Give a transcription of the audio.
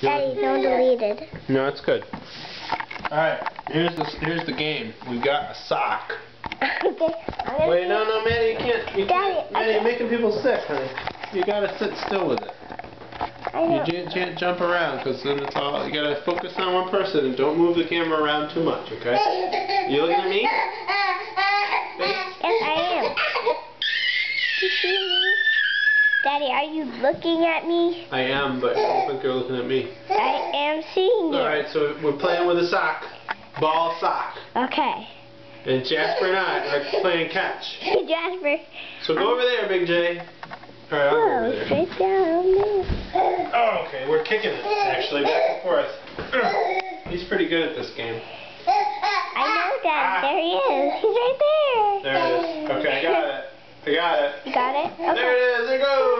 Daddy, no deleted. No, it's good. Alright, here's the, here's the game. We've got a sock. okay, I'm Wait, no, no, Maddie, you can't. You Daddy, can't. I Maddie, you're making people sick, honey. You gotta sit still with it. I You can't, can't jump around, because then it's all. You gotta focus on one person and don't move the camera around too much, okay? You looking at me? Yes, I am. You see me? Daddy, are you looking at me? I am, but I don't think you're looking at me. I am seeing you. Alright, so we're playing with a sock. Ball sock. Okay. And Jasper and I are playing catch. Jasper. So go over there, Big J. Alright, I'll go there. straight down there. Oh, okay, we're kicking it, actually, back and forth. He's pretty good at this game. I know, Dad. Ah. There he is. He's right there. There it is. Okay, I got it. I got it. You got it? Okay. There it is, there it goes. There's the ball.